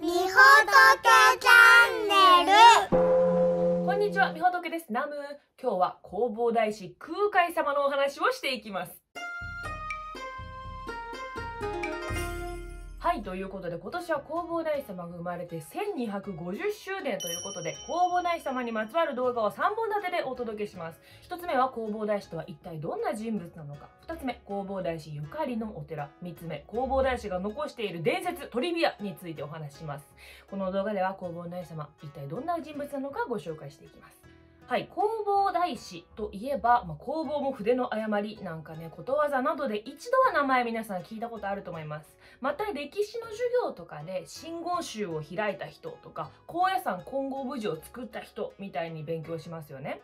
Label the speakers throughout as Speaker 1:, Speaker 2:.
Speaker 1: みほとけチャンネル
Speaker 2: こんにちは、みほとけです。ナム。今日は弘法大師空海様のお話をしていきます。はい、ということで今年は弘法大師様が生まれて1250周年ということで、弘法大師様にまつわる動画を3本立てでお届けします。1つ目は弘法大師とは一体どんな人物なのか。2つ目、弘法大師ゆかりのお寺。3つ目、弘法大師が残している伝説、トリビアについてお話しします。この動画では弘法大師様、一体どんな人物なのかご紹介していきます。はい、弘法大師といえば、まあ、弘法も筆の誤りなんかね、ことわざなどで一度は名前皆さん聞いたことあると思います。また歴史の授業とかで真言宗を開いた人とか、高野山金剛無事を作った人みたいに勉強しますよね。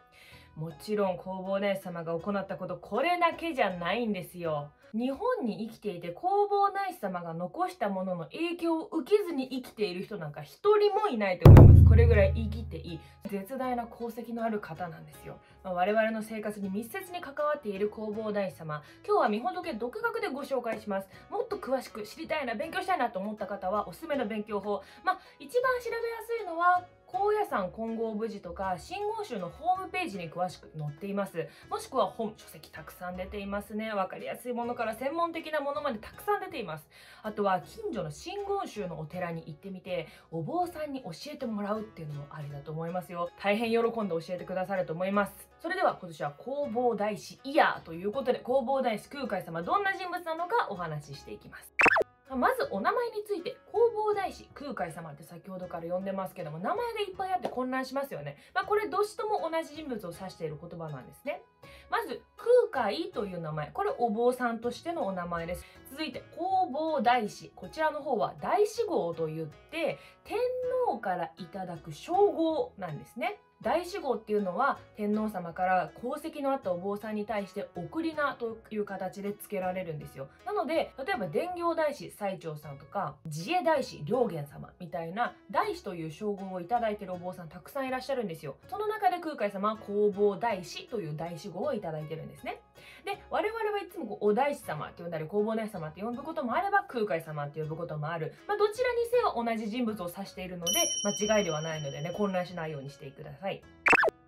Speaker 2: もちろん弘法大師様が行ったことこれだけじゃないんですよ。日本に生きていて弘法大師様が残したものの影響を受けずに生きている人なんか一人もいないと思います。これぐらい生きていい絶大な功績のある方なんですよ。まあ、我々の生活に密接に関わっている弘法大師様、今日は見仏独学でご紹介します。もっと詳しく知りたいな、勉強したいなと思った方はおすすめの勉強法。まあ、一番調べやすいのは高野山金剛無事とか真言宗のホームページに詳しく載っています。もしくは本書籍たくさん出ていますね。わかりやすいものから専門的なものまでたくさん出ています。あとは近所の真言宗のお寺に行ってみてお坊さんに教えてもらうっていうのもありだと思いますよ。大変喜んで教えてくださると思います。それでは今年は弘法大師イヤーということで弘法大師空海様どんな人物なのかお話ししていきます。まずお名前について弘法大師空海様って先ほどから呼んでますけども名前がいっぱいあって混乱しますよね、まあ、これどうしても同じ人物を指している言葉なんですね。まず空海という名前。これお坊さんとしてのお名前です。続いて弘法大師。こちらの方は大師号といって天皇からいただく称号なんですね。大志号っていうのは天皇様から功績のあったお坊さんに対して送り名という形で付けられるんですよ。なので例えば伝行大師最澄さんとか自衛大師良玄様みたいな大師という称号を頂いてるお坊さんたくさんいらっしゃるんですよ。その中で空海様は弘法大師という大志号を頂いてるんですね。で我々はいつもこうお大師様って呼んだり弘法大師様って呼ぶこともあれば空海様って呼ぶこともある、まあ、どちらにせよ同じ人物を指しているので間違いではないのでね混乱しないようにしてください。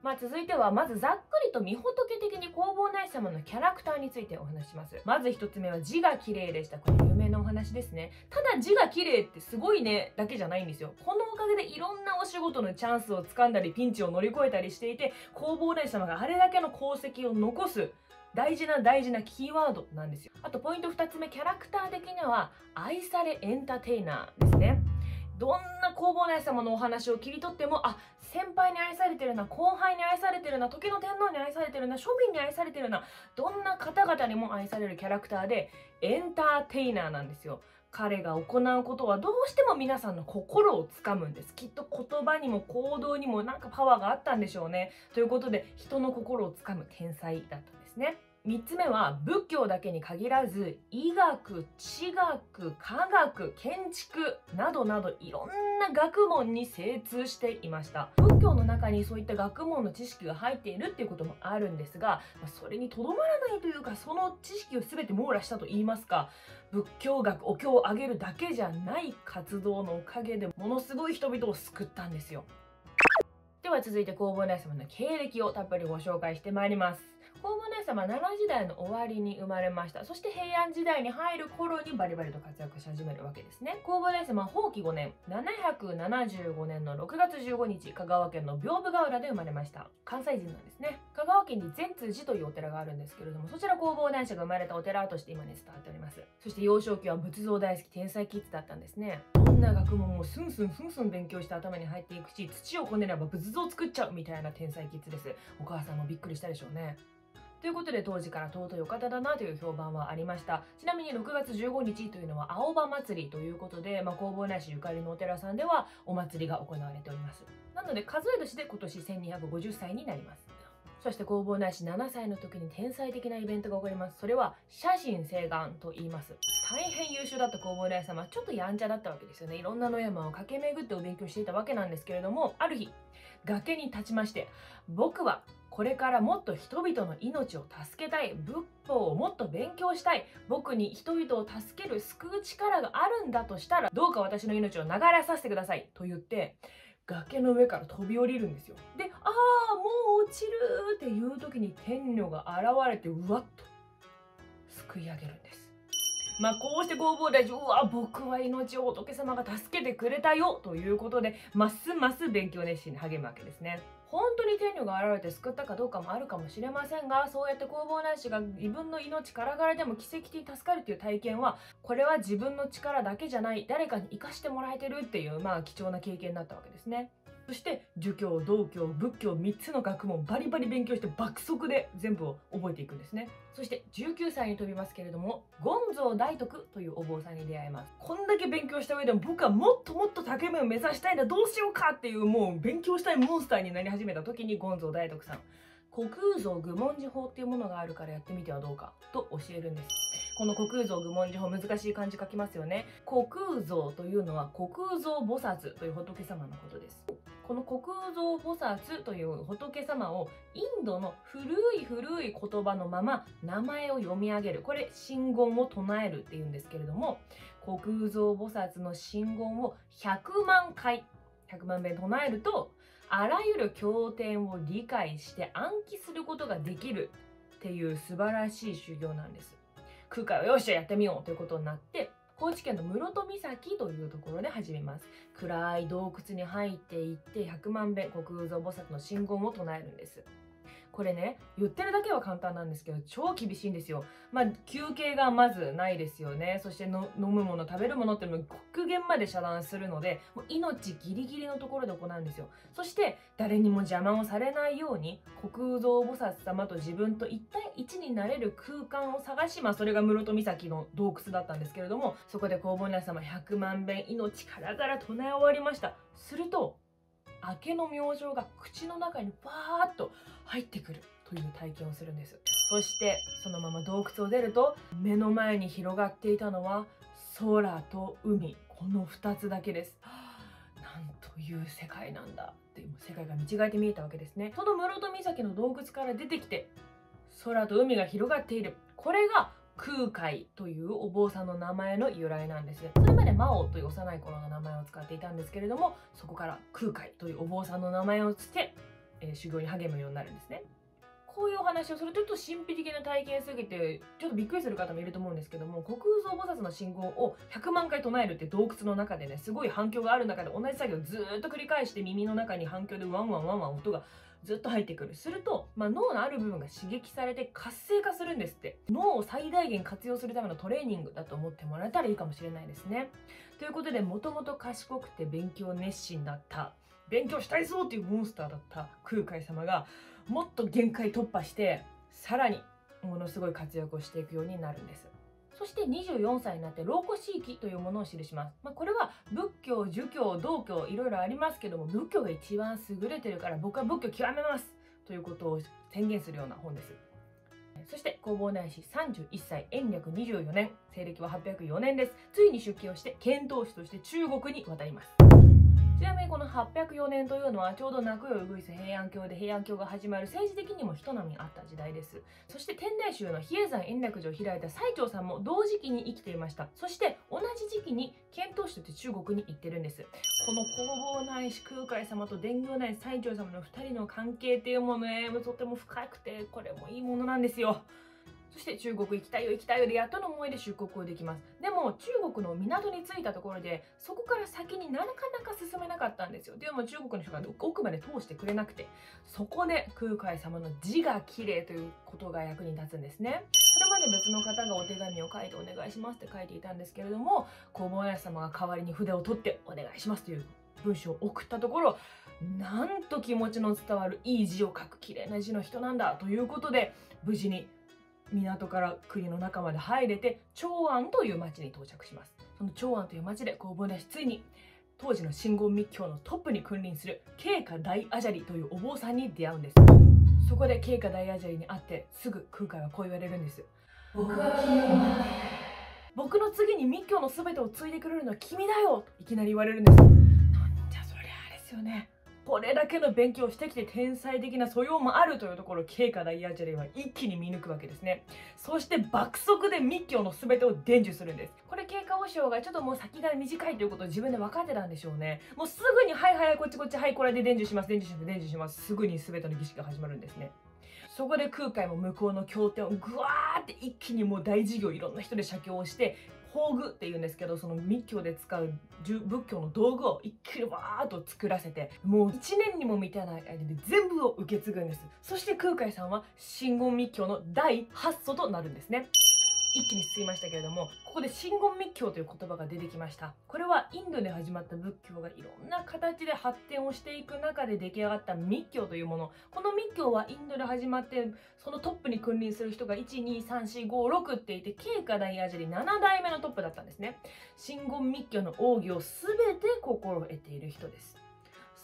Speaker 2: まあ、続いてはまずざっくりと御仏的に弘法大師様のキャラクターについてお話します。まず1つ目は字が綺麗でした。これ有名なお話ですね。ただ字が綺麗ってすごいねだけじゃないんですよ。このおかげでいろんなお仕事のチャンスをつかんだりピンチを乗り越えたりしていて弘法大師様があれだけの功績を残す。大事な大事なキーワードなんですよ。あとポイント2つ目キャラクター的には愛されエンターテイナーですね。どんな弘法大師様のお話を切り取ってもあ先輩に愛されてるな後輩に愛されてるな時の天皇に愛されてるな庶民に愛されてるなどんな方々にも愛されるキャラクターでエンターテイナーなんですよ。彼が行うことはどうしても皆さんの心をつかむんです。きっと言葉にも行動にもなんかパワーがあったんでしょうね。ということで人の心をつかむ天才だったですね。3つ目は仏教だけに限らず医学地学科学建築などなどいろんな学問に精通していました。仏教の中にそういった学問の知識が入っているっていうこともあるんですがそれにとどまらないというかその知識を全て網羅したと言いますか仏教学お経をあげるだけじゃない活動のおかげでものすごい人々を救ったんですよ。では続いて弘法大様の経歴をたっぷりご紹介してまいります。弘法大様は奈良時代の終わりに生まれました。そして平安時代に入る頃にバリバリと活躍し始めるわけですね。弘法大様は法紀5年775年の6月15日香川県の屏風ヶ浦で生まれました。関西人なんですね。香川県に善通寺というお寺があるんですけれどもそちら弘法大師が生まれたお寺として今に伝わっております。そして幼少期は仏像大好き天才キッズだったんですね。どんな学問もスンスンスンスン勉強して頭に入っていくし土をこねれば仏像を作っちゃうみたいな天才キッズです。お母さんもびっくりしたでしょうね。ということで当時から尊いお方だなという評判はありましたちなみに6月15日というのは青葉祭りということで、まあ、弘法大師ゆかりのお寺さんではお祭りが行われておりますなので数え年で今年1250歳になりますそして工房内し7歳の時に天才的なイベントが起こります。それは写真請願と言います。大変優秀だった工房内様、ちょっとやんちゃだったわけですよね。いろんな野山を駆け巡ってお勉強していたわけなんですけれども、ある日、崖に立ちまして、僕はこれからもっと人々の命を助けたい。仏法をもっと勉強したい。僕に人々を助ける救う力があるんだとしたらどうか私の命を流れさせてください。と言って崖の上から飛び降りるんですよ。でああもう落ちるっていう時に天女が現れてうわっとすくい上げるんです。まあこうして工房大臣うわ僕は命を仏様が助けてくれたよということでますます勉強熱心に励むわけですね。本当に天女が現れて救ったかどうかもあるかもしれませんがそうやって工房内師が自分の命からがらでも奇跡的に助かるという体験はこれは自分の力だけじゃない誰かに生かしてもらえてるっていうまあ貴重な経験だったわけですね。そして儒教道教仏教3つの学問バリバリ勉強して爆速で全部を覚えていくんですね。そして19歳に飛びますけれどもゴンゾー大徳というお坊さんに出会います。こんだけ勉強した上でも僕はもっともっと高めを目指したいんだどうしようかっていうもう勉強したいモンスターになり始めた時にゴンゾー大徳さん。虚空蔵愚問寺法っていうものがあるからやってみてはどうかと教えるんです。この虚空蔵愚問寺法難しい漢字書きますよね。虚空蔵というのは虚空蔵菩薩という仏様のことです。この虚空蔵菩薩という仏様をインドの古い古い言葉のまま名前を読み上げる。これ真言を唱えるっていうんですけれども虚空蔵菩薩の真言を100万回100万遍唱えるとあらゆる経典を理解して暗記することができるっていう素晴らしい修行なんです。空海をよしやってみようということになって高知県の室戸岬というところで始めます。暗い洞窟に入っていって100万遍虚空蔵菩薩の信言を唱えるんです。これね言ってるだけは簡単なんですけど超厳しいんですよ。まあ休憩がまずないですよね。そして飲むもの食べるものっていうのを極限まで遮断するのでもう命ギリギリのところで行うんですよ。そして誰にも邪魔をされないように虚空蔵菩薩様と自分と一対一になれる空間を探しまあそれが室戸岬の洞窟だったんですけれどもそこで弘法内様100万遍命からがら唱え終わりました。すると明けの明星が口の中にバーッと入ってくるという体験をするんです。そしてそのまま洞窟を出ると目の前に広がっていたのは空と海。この2つだけです。なんという世界なんだっていう世界が見違えて見えたわけですね。その室戸岬の洞窟から出てきて空と海が広がっている。これが空海というお坊さんの名前の由来なんです。それまで魔王という幼い頃の名前を使っていたんですけれどもそこから空海というお坊さんの名前をして、えー修行に励むようになるんですね。こういうお話をするとちょっと神秘的な体験すぎてちょっとびっくりする方もいると思うんですけども虚空蔵菩薩の信号を100万回唱えるって洞窟の中でねすごい反響がある中で同じ作業をずっと繰り返して耳の中に反響でワンワンワンワン音がずっと入ってくる。すると、まあ、脳のある部分が刺激されて活性化するんですって。脳を最大限活用するためのトレーニングだと思ってもらえたらいいかもしれないですね。ということでもともと賢くて勉強熱心だった勉強したいぞっていうモンスターだった空海様がもっと限界突破してさらにものすごい活躍をしていくようになるんです。そして24歳になって老子地域というものを記します、まあ、これは仏教儒教道教いろいろありますけども仏教が一番優れてるから僕は仏教極めますということを宣言するような本です。そして弘法大師31歳延暦24年西暦は804年です。ついに出家をして遣唐使として中国に渡ります。ちなみにこの804年というのはちょうど泣くようぐいす平安京で平安京が始まる政治的にも一波あった時代です。そして天台宗の比叡山延暦寺を開いた最澄さんも同時期に生きていました。そして同じ時期に遣唐使として中国に行ってるんです。この弘法大師空海様と伝行大師最澄様の2人の関係っていうものねとても深くてこれもいいものなんですよ。そして中国行きたいよ行きたいよでやっとの思いで出国をできますでも中国の港に着いたところでそこから先になかなか進めなかったんですよ。でも中国の人が奥まで通してくれなくてそこで空海様の字が綺麗ということが役に立つんですね。それまで別の方がお手紙を書いてお願いしますって書いていたんですけれども弘法大師様が代わりに筆を取ってお願いしますという文章を送ったところなんと気持ちの伝わるいい字を書く綺麗な字の人なんだということで無事に港から国の中まで入れて長安という町に到着します。その長安という町で弘法大師ついに当時の真言密教のトップに君臨する慶華大アジャリというお坊さんに出会うんです。そこで経過大アジャリに会ってすぐ空海はこう言われるんです。僕は君を待って。僕の次に密教の全てを継いでくれるのは君だよといきなり言われるんです。なんじゃそりゃあですよねこれだけの勉強をしてきて天才的な素養もあるというところを経過大アジャリは一気に見抜くわけですね。そして爆速で密教の全てを伝授するんです。これ経過和尚がちょっともう先が短いということを自分で分かってたんでしょうね。もうすぐにはいはいこっちこっちはいこれで伝授します。伝授します伝授します。すぐに全ての儀式が始まるんですね。そこで空海も向こうの経典をぐわーって一気にもう大事業いろんな人で写経をして宝具っていうんですけどその密教で使う仏教の道具を一気にわーっと作らせてもう1年にも満たない間で全部を受け継ぐんです。そして空海さんは真言密教の第8祖となるんですね。一気に進みましたけれどもここで真言密教という言葉が出てきました。これはインドで始まった仏教がいろんな形で発展をしていく中で出来上がった密教というもの。この密教はインドで始まってそのトップに君臨する人が1,2,3,4,5,6っていて経過大アジャリ7代目のトップだったんですね。真言密教の奥義を全て心得ている人です。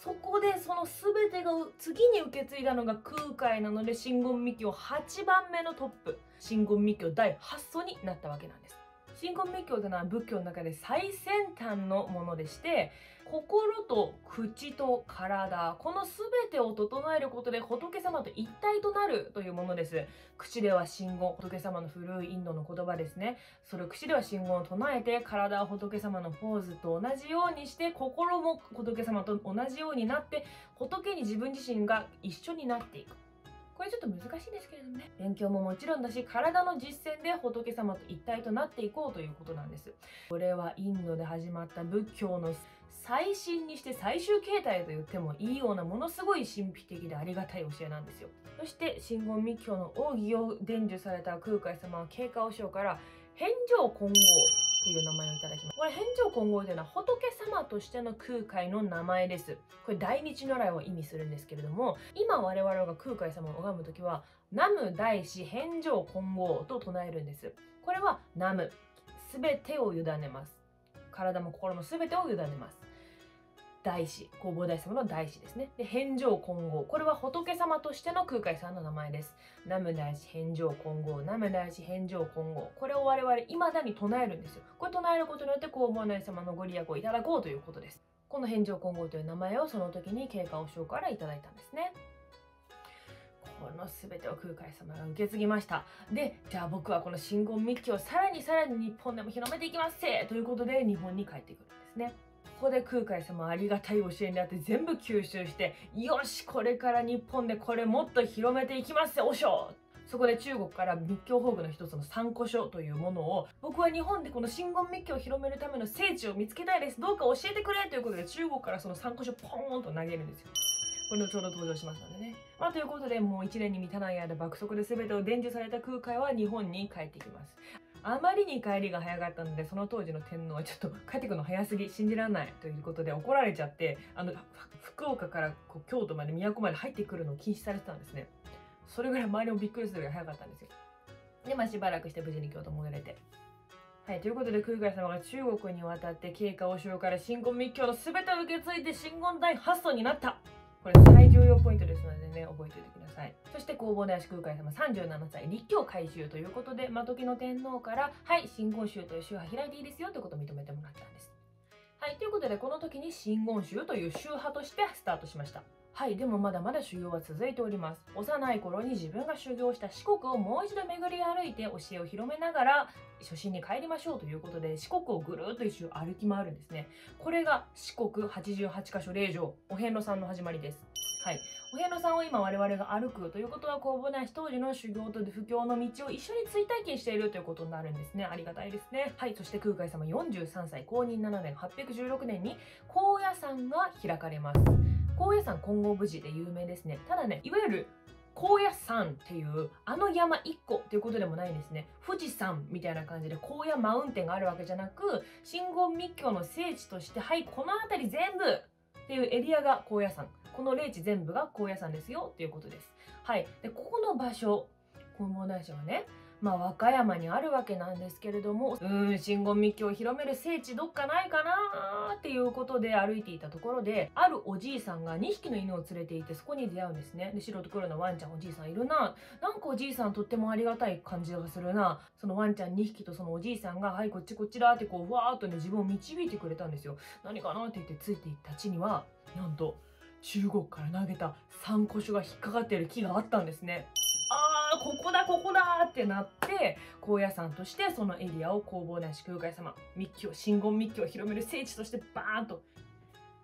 Speaker 2: そこでその全てが次に受け継いだのが空海なので真言密教8番目のトップ。真言密教第8祖になったわけなんです真言密教というのは仏教の中で最先端のものでして心と口と体この全てを整えることで仏様と一体となるというものです。口では真言仏様の古いインドの言葉ですね。それ口では真言を唱えて体は仏様のポーズと同じようにして心も仏様と同じようになって仏に自分自身が一緒になっていく。これちょっと難しいですけれどもね。勉強ももちろんだし体の実践で仏様と一体となっていこうということなんです。これはインドで始まった仏教の最新にして最終形態と言ってもいいようなものすごい神秘的でありがたい教えなんですよそして真言密教の奥義を伝授された空海様は経過和尚から返上金剛という名前をいただきます。これ、返上金剛というのは仏様としての空海の名前です。これ、大日如来を意味するんですけれども、今我々が空海様を拝むときは、南無大師返上金剛と唱えるんです。これは南無。すべてを委ねます。体も心もすべてを委ねます。大師、弘法大師様の大師ですね。で、返上金剛。これは仏様としての空海さんの名前です。南無大師返上金剛、南無大師返上金剛。これを我々未だに唱えるんですよ。これ唱えることによって弘法大師様のご利益をいただこうということです。この返上金剛という名前をその時に経過和尚からいただいたんですね。この全てを空海様が受け継ぎました。で、じゃあ僕はこの真言密教をさらにさらに日本でも広めていきますせ。ということで日本に帰ってくるんですね。ここで空海様ありがたい教えにあって全部吸収してよしこれから日本でこれもっと広めていきますよおしょそこで中国から密教法具の一つの参考書というものを僕は日本でこの真言密教を広めるための聖地を見つけたいです。どうか教えてくれ。ということで中国からその参考書ポーンと投げるんですよ。これ後ほど登場しますのでね。まあ、ということで、もう1年に満たない間、爆速で全てを伝授された空海は日本に帰ってきます。あまりに帰りが早かったので、その当時の天皇はちょっと帰ってくるの早すぎ、信じられないということで怒られちゃって、あの、福岡からこう京都まで、都まで入ってくるのを禁止されてたんですね。それぐらい周りもびっくりするぐらい早かったんですよ。で、まあしばらくして無事に京都戻れて。はい、ということで空海様が中国に渡って経過和尚から真言密教の全てを受け継いで真言大発想になったこれ最重要ポイントですのでね、覚えておいてください。そして弘法大師空海様37歳、立教改宗ということで、真時の天皇から、はい、真言宗という宗派開いていいですよということを認めてもらったんです。はい、ということで、この時に真言宗という宗派としてスタートしました。はい、でもまだまだ修行は続いております。幼い頃に自分が修行した四国をもう一度巡り歩いて教えを広めながら初心に帰りましょうということで四国をぐるっと一周歩き回るんですね。これが四国88カ所霊場、お遍路さんの始まりです。はい。お遍路さんを今我々が歩くということは、弘法大師当時の修行と布教の道を一緒に追体験しているということになるんですね。ありがたいですね。はい。そして空海様43歳、公認7年、816年に高野山が開かれます。高野山金剛無事で有名ですね。ただね、いわゆる高野山っていうあの山1個っていうことでもないんですね。富士山みたいな感じで高野マウンテンがあるわけじゃなく、真言密教の聖地として、はい、この辺り全部っていうエリアが高野山。この霊地全部が高野山ですよっていうことです。はい。で、ここの場所、弘法大師はね、まあ、和歌山にあるわけなんですけれどもうん真言密教を広める聖地どっかないかなっていうことで歩いていたところであるおじいさんが2匹の犬を連れていてそこに出会うんですね。で白と黒のワンちゃんおじいさんいるな。なんかおじいさんとってもありがたい感じがするな。そのワンちゃん2匹とそのおじいさんが「はいこっちこっちだ」ってこうふわーっとね自分を導いてくれたんですよ。何かなって言ってついていった地にはなんと中国から投げた参考書が引っかかっている木があったんですね。あーここだここだなって高野山としてそのエリアを弘法大師空海様密教真言密教を広める聖地としてバーンと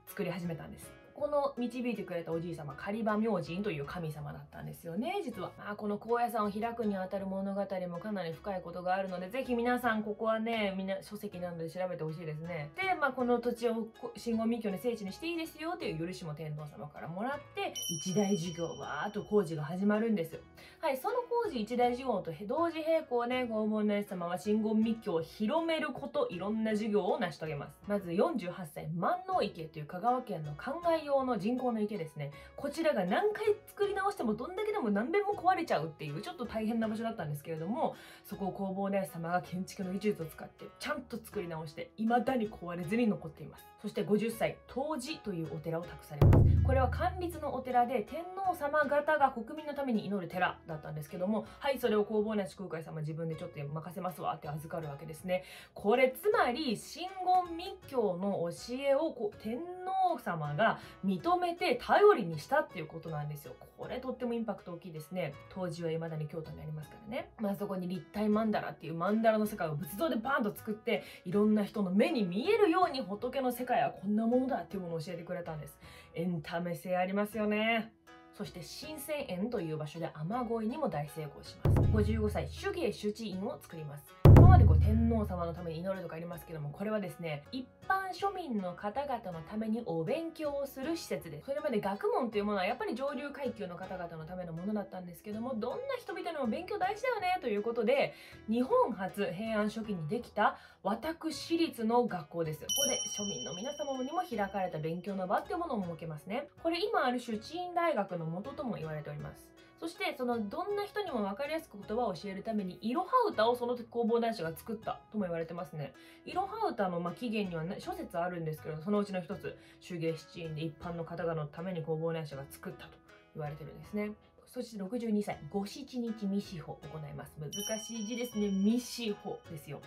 Speaker 2: 作り始めたんです。この導いてくれたおじい様狩場明神という神様だったんですよね。実は、まあ、この高野山を開くにあたる物語もかなり深いことがあるのでぜひ皆さんここはねみんな書籍などで調べてほしいですね。で、まあ、この土地を真言密教の聖地にしていいですよという許しも天皇様からもらって一大事業わーっと工事が始まるんです。はいその工事一大事業と同時並行で黄門の様は真言密教を広めることいろんな事業を成し遂げます。まず48歳万能池という香川県の灌漑用の人工の池ですね。こちらが何回作り直してもどんだけでも何遍も壊れちゃうっていうちょっと大変な場所だったんですけれどもそこを弘法大師様が建築の技術を使ってちゃんと作り直して未だに壊れずに残っています。そして50歳当時というお寺を託されます。これは官立のお寺で天皇様方が国民のために祈る寺だったんですけどもはいそれを弘法大師空海様自分でちょっと任せますわって預かるわけですね。これつまり真言密教の教えをこう天皇様が認めて頼りにしたっていうことなんですよ。これとってもインパクト大きいですね。当時は未だに京都にありますからね。まあそこに立体曼荼羅っていう曼荼羅の世界を仏像でバーンと作っていろんな人の目に見えるように仏の世界はこんなものだっていうものを教えてくれたんです。エンタメ性ありますよね。そして新鮮園という場所で雨乞いにも大成功します。55歳手芸手地院を作ります。今までこう天皇様のために祈るとかありますけどもこれはですね一般庶民の方々のためにお勉強をする施設です。それまで学問というものはやっぱり上流階級の方々のためのものだったんですけどもどんな人々にも勉強大事だよねということで日本初平安初期にできた私立の学校です。ここで庶民の皆様にも開かれた勉強の場っていうものを設けますね。これ今ある種チーン大学の元とも言われております。そしてそのどんな人にも分かりやすく言葉を教えるためにいろは歌をその時弘法大師が作ったとも言われてますね。いろは歌のまあ起源には、ね、諸説あるんですけどそのうちの一つ手芸七院で一般の方々のために弘法大師が作ったと言われてるんですね。そして62歳五七日未死法行います。難しい字ですね。未死法ですよ。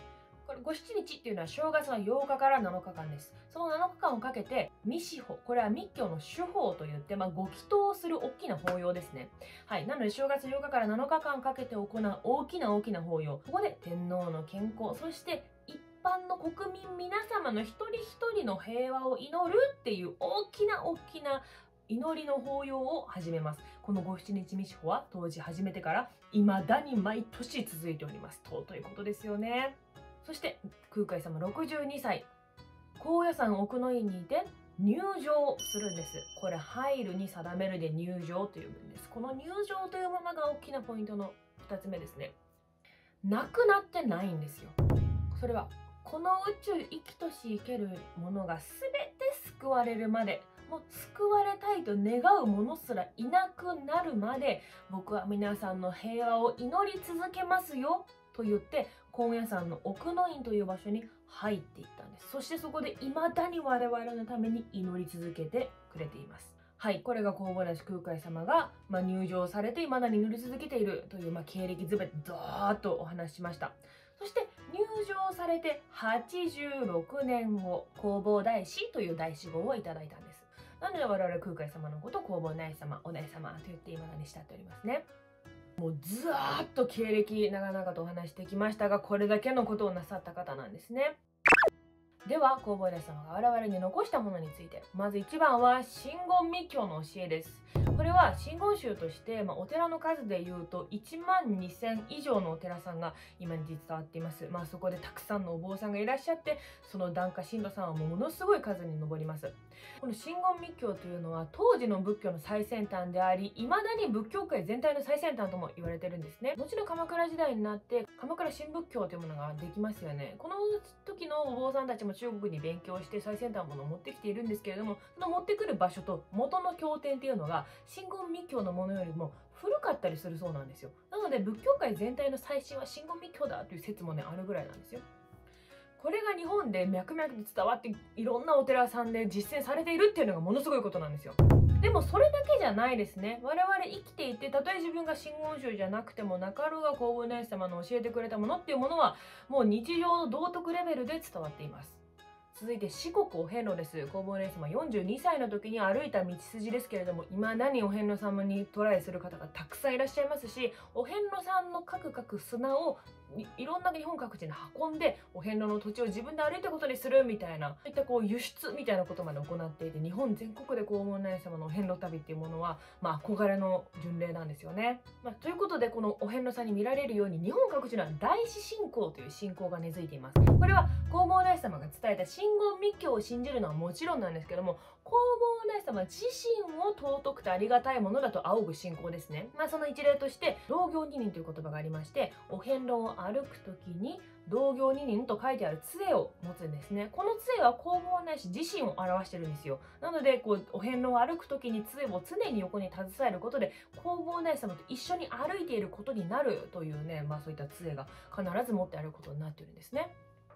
Speaker 2: これ五七日っていうのは正月の8日から7日間です。その7日間をかけて、密司法、これは密教の手法といって、まあ、ご祈祷する大きな法要ですね。はい。なので、正月8日から7日間かけて行う大きな大きな法要。ここで天皇の健康、そして一般の国民皆様の一人一人の平和を祈るっていう大きな大きな祈りの法要を始めます。この五七日密法は当時始めてから未だに毎年続いております。尊いうことですよね。そして空海様62歳。高野山奥の院にて入場するんです。これ入るに定めるで入場というんです。この入場というものが大きなポイントの2つ目ですね。なくなってないんですよ。それはこの宇宙生きとし生けるものが全て救われるまでもう救われたいと願う者すらいなくなるまで僕は皆さんの平和を祈り続けますよ。と言って高野山の奥の院という場所に入っていったんです。そしてそこで未だに我々のために祈り続けてくれています。はいこれが弘法大師空海様が、まあ、入場されて未だに祈り続けているという、まあ、経歴ずべてドーッとお話ししました。そして入場されて86年後弘法大師という大師号をいただいたんです。なので我々空海様のこと弘法大師様お大師様と言って未だに慕っておりますね。もうずーっと経歴長々とお話してきましたがこれだけのことをなさった方なんですね。では弘法大様が我々に残したものについてまず1番は真言密教の教えです。これは真言宗として、まあ、お寺の数でいうと1万2000以上のお寺さんが今に伝わっています。まあそこでたくさんのお坊さんがいらっしゃってその檀家信徒さんはものすごい数に上ります。この真言密教というのは当時の仏教の最先端であり未だに仏教界全体の最先端とも言われてるんですね。後の鎌倉時代になって鎌倉新仏教というものができますよね。この時のお坊さんたちも中国に勉強して最先端のものを持ってきているんですけれどもその持ってくる場所と元の経典っていうのが真言密教のものよりも古かったりするそうなんですよ。なので仏教界全体の最新は真言密教だという説もねあるぐらいなんですよ。これが日本で脈々と伝わっていろんなお寺さんで実践されているっていうのがものすごいことなんですよ。でもそれだけじゃないですね。我々生きていてたとえ自分が真言宗じゃなくても中野が皇后大師様の教えてくれたものっていうものはもう日常の道徳レベルで伝わっています。続いて四国お遍路です。弘法蓮様42歳の時に歩いた道筋ですけれども未だにお遍路様にトライする方がたくさんいらっしゃいますしお遍路さんのカクカク砂をいろんな日本各地に運んでお遍路の土地を自分で歩いたことにするみたいなそういったこう輸出みたいなことまで行っていて日本全国で黄門内様のお遍路旅っていうものは、まあ、憧れの巡礼なんですよね。まあ、ということでこのお遍路さんに見られるように日本各地には大師信仰という信仰が根付いています。これは黄門内様が伝えた真言密教を信じるのはもちろんなんですけども黄門内様自身を尊くてありがたいものだと仰ぐ信仰ですね。まあ、その一例として同行二人という言葉がありましてお遍路を歩く時に同行二人と書いてある杖を持つんですね。この杖は弘法ないし自身を表してるんですよ。なのでこうお遍路を歩く時に杖を常に横に携えることで弘法ない様と一緒に歩いていることになるというねまあそういった杖が必ず持ってあることになってるんですね。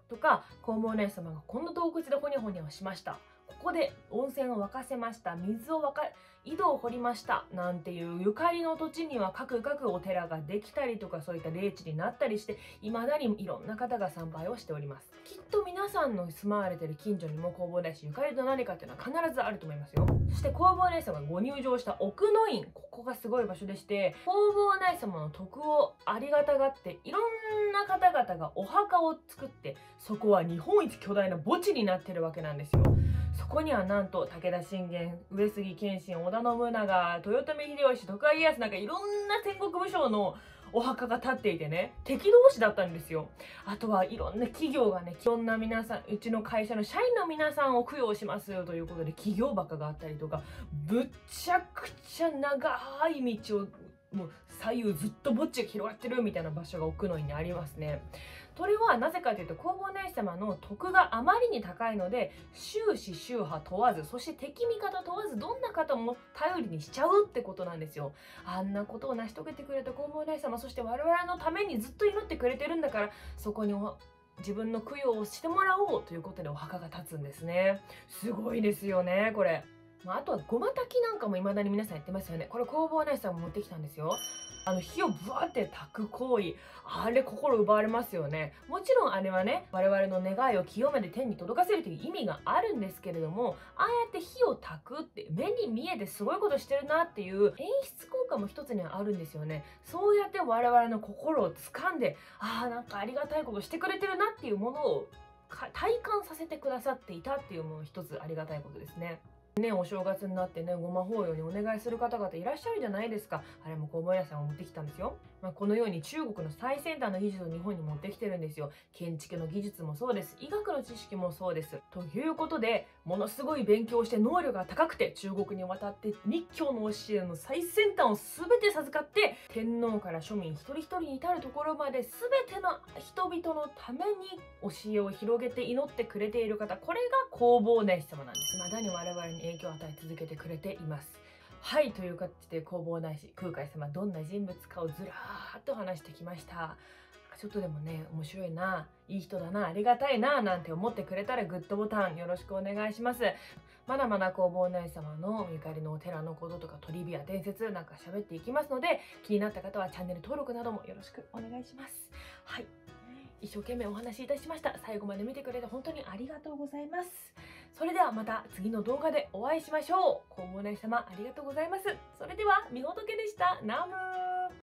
Speaker 2: とか弘法姉様がこの洞窟でほにゃほにゃをしました。ここで温泉を沸かせました。水を沸か井戸を掘りましたなんていうゆかりの土地には各々お寺ができたりとかそういった霊地になったりして未だにいろんな方が参拝をしております。きっと皆さんの住まわれてる近所にも弘法大師ゆかりと何かっていうのは必ずあると思いますよ。そして弘法大師様がご入場した奥の院ここがすごい場所でして弘法大師様の徳をありがたがっていろんな方々がお墓を作ってそこは日本一巨大な墓地になってるわけなんですよ。そこにはなんと武田信玄上杉謙信織田信長豊臣秀吉徳川家康なんかいろんな戦国武将のお墓が建っていてね敵同士だったんですよ。あとはいろんな企業がねいろんな皆さんうちの会社の社員の皆さんを供養しますということで企業墓があったりとかぶっちゃくちゃ長い道をもう左右ずっと墓地が広がってるみたいな場所が奥の院にありますね。それはなぜかというと弘法大師様の徳があまりに高いので終始宗派問わずそして敵味方問わずどんな方も頼りにしちゃうってことなんですよあんなことを成し遂げてくれた弘法大師様そして我々のためにずっと祈ってくれてるんだからそこに自分の供養をしてもらおうということでお墓が立つんですねすごいですよねこれまあ、あとはごま炊きなんかも未だに皆さんやってますよね。これ弘法大師さんも持ってきたんですよ。あの火をブワーって炊く行為。あれ心奪われますよね。もちろんあれはね我々の願いを清めて天に届かせるという意味があるんですけれどもああやって火を炊くって目に見えてすごいことしてるなっていう演出効果も一つにはあるんですよね。そうやって我々の心を掴んでああなんかありがたいことしてくれてるなっていうものを体感させてくださっていたっていうもの一つありがたいことですね。ね、お正月になってね、ごま法要にお願いする方々いらっしゃるじゃないですか。あれも小林さんを持ってきたんですよ。まあ、このように中国の最先端の技術を日本に持ってきてるんですよ。建築の技術もそうです。医学の知識もそうです。ということで、ものすごい勉強して能力が高くて、中国に渡って密教の教えの最先端を全て授かって、天皇から庶民一人一人に至るところまで全ての人々のために教えを広げて祈ってくれている方、これが弘法大師様なんです。まだに我々に影響を与え続けてくれています。はいという形で弘法大師空海様どんな人物かをずらーっと話してきましたちょっとでもね面白いないい人だなありがたいななんて思ってくれたらグッドボタンよろしくお願いしますまだまだ弘法大師様のゆかりのお寺のこととかトリビア伝説なんか喋っていきますので気になった方はチャンネル登録などもよろしくお願いしますはい一生懸命お話しいたしました最後まで見てくれて本当にありがとうございますそれではまた次の動画でお会いしましょう。黄門内様ありがとうございます。それでは、みほとけでした。ナムー